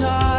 guitar